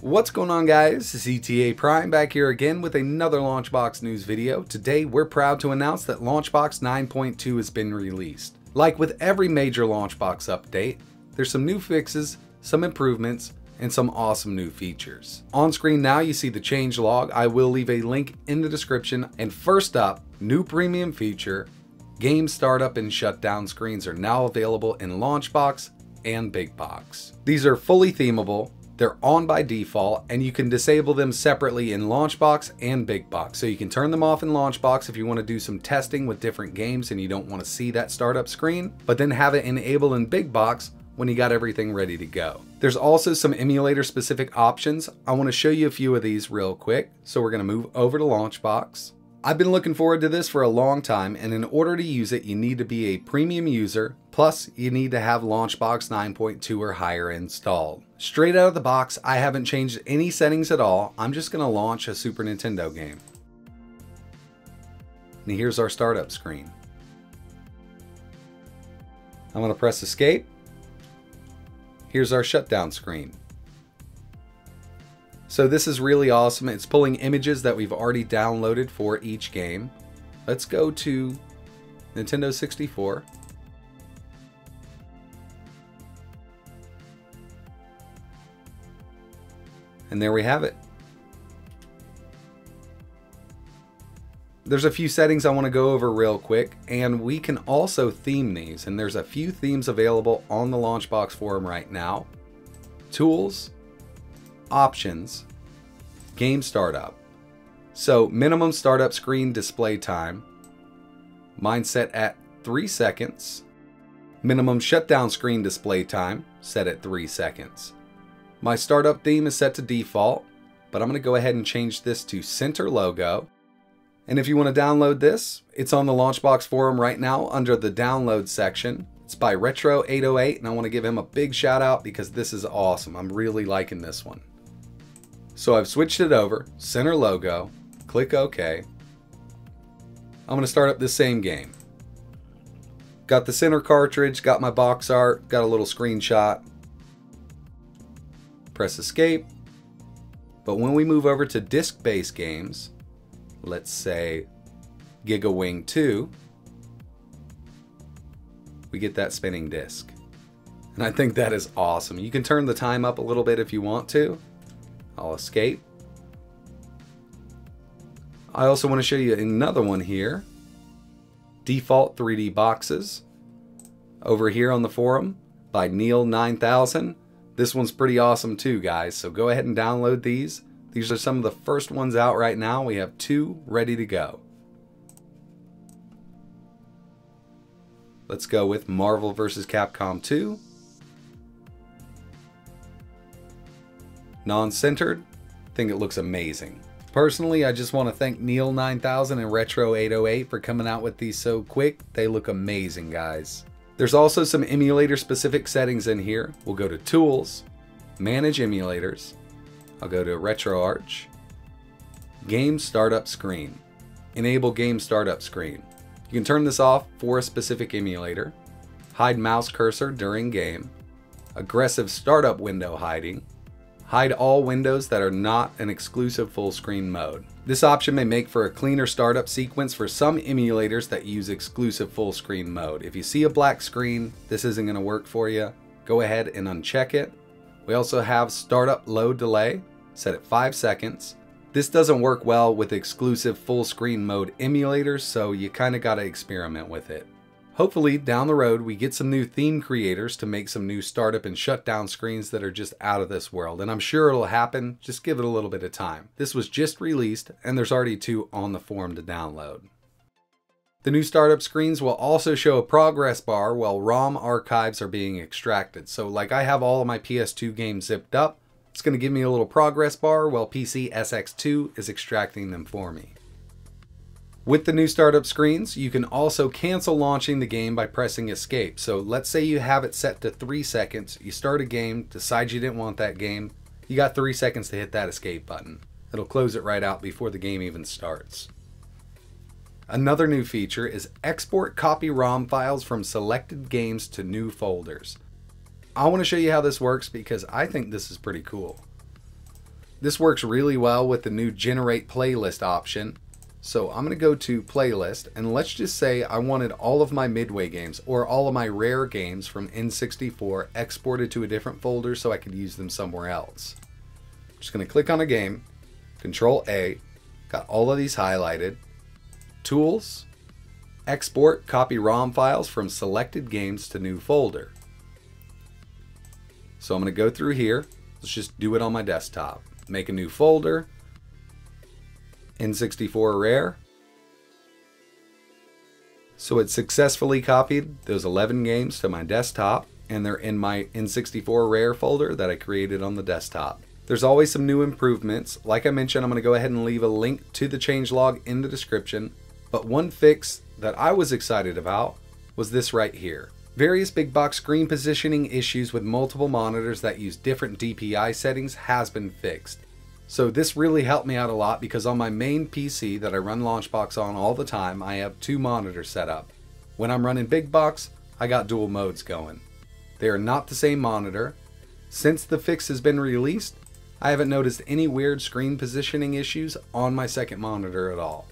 What's going on guys? It's ETA Prime back here again with another Launchbox news video. Today we're proud to announce that Launchbox 9.2 has been released. Like with every major Launchbox update, there's some new fixes, some improvements, and some awesome new features. On screen now you see the change log. I will leave a link in the description. And first up, new premium feature, game startup and shutdown screens are now available in Launchbox and Big Box. These are fully themable, they're on by default and you can disable them separately in Launchbox and Big Box. So you can turn them off in Launchbox if you want to do some testing with different games and you don't want to see that startup screen, but then have it enabled in Big Box when you got everything ready to go. There's also some emulator specific options. I want to show you a few of these real quick. So we're going to move over to Launchbox. I've been looking forward to this for a long time, and in order to use it, you need to be a premium user, plus you need to have Launchbox 9.2 or higher installed. Straight out of the box, I haven't changed any settings at all. I'm just going to launch a Super Nintendo game. And here's our startup screen. I'm going to press escape. Here's our shutdown screen. So this is really awesome. It's pulling images that we've already downloaded for each game. Let's go to Nintendo 64. And there we have it. There's a few settings I want to go over real quick, and we can also theme these, and there's a few themes available on the Launchbox forum right now. Tools, options, game startup. So minimum startup screen display time, mine set at 3 seconds. Minimum shutdown screen display time set at 3 seconds. My startup theme is set to default, but I'm going to go ahead and change this to center logo. And if you want to download this, it's on the Launchbox forum right now under the download section. It's by Retro808, and I want to give him a big shout out because this is awesome. I'm really liking this one. So I've switched it over, center logo, click OK. I'm going to start up the same game. Got the center cartridge, got my box art, got a little screenshot. Press escape. But when we move over to disc-based games, let's say GigaWing 2, we get that spinning disc. And I think that is awesome. You can turn the time up a little bit if you want to. I'll escape. I also want to show you another one here. Default 3D boxes. Over here on the forum by Neil9000. This one's pretty awesome too, guys. So go ahead and download these. These are some of the first ones out right now. We have two ready to go. Let's go with Marvel vs. Capcom 2. Non-centered, think it looks amazing. Personally, I just want to thank Neil9000 and Retro808 for coming out with these so quick. They look amazing, guys. There's also some emulator specific settings in here. We'll go to Tools, Manage Emulators. I'll go to RetroArch, Game Startup Screen. Enable Game Startup Screen. You can turn this off for a specific emulator. Hide mouse cursor during game. Aggressive startup window hiding. Hide all windows that are not an exclusive full screen mode. This option may make for a cleaner startup sequence for some emulators that use exclusive full screen mode. If you see a black screen, this isn't going to work for you. Go ahead and uncheck it. We also have startup load delay set at 5 seconds. This doesn't work well with exclusive full screen mode emulators, so you kind of got to experiment with it. Hopefully, down the road, we get some new theme creators to make some new startup and shutdown screens that are just out of this world. And I'm sure it'll happen, just give it a little bit of time. This was just released, and there's already two on the forum to download. The new startup screens will also show a progress bar while ROM archives are being extracted. So like I have all of my PS2 games zipped up, it's going to give me a little progress bar while PCSX2 is extracting them for me. With the new startup screens, you can also cancel launching the game by pressing escape. So let's say you have it set to 3 seconds, you start a game, decide you didn't want that game, you got 3 seconds to hit that escape button. It'll close it right out before the game even starts. Another new feature is export copy ROM files from selected games to new folders. I want to show you how this works because I think this is pretty cool. This works really well with the new generate playlist option. So I'm going to go to playlist and let's just say I wanted all of my Midway games or all of my rare games from N64 exported to a different folder so I could use them somewhere else. I'm just going to click on a game, control A, got all of these highlighted, tools, export copy ROM files from selected games to new folder. So I'm going to go through here. Let's just do it on my desktop. Make a new folder. N64 Rare. So it successfully copied those 11 games to my desktop and they're in my N64 Rare folder that I created on the desktop. There's always some new improvements. Like I mentioned, I'm going to go ahead and leave a link to the changelog in the description. But one fix that I was excited about was this right here. Various big box screen positioning issues with multiple monitors that use different DPI settings has been fixed. So this really helped me out a lot because on my main PC that I run Launchbox on all the time, I have two monitors set up. When I'm running big box, I got dual modes going. They are not the same monitor. Since the fix has been released, I haven't noticed any weird screen positioning issues on my second monitor at all.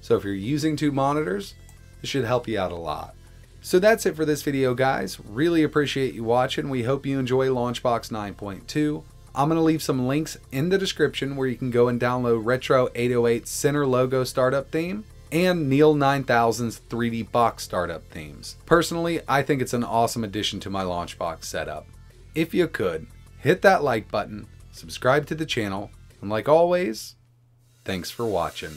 So if you're using two monitors, this should help you out a lot. So that's it for this video guys. Really appreciate you watching. We hope you enjoy Launchbox 9.2. I'm going to leave some links in the description where you can go and download Retro808 center logo startup theme and Neil9000's 3D box startup themes. Personally, I think it's an awesome addition to my Launchbox setup. If you could, hit that like button, subscribe to the channel, and like always, thanks for watching.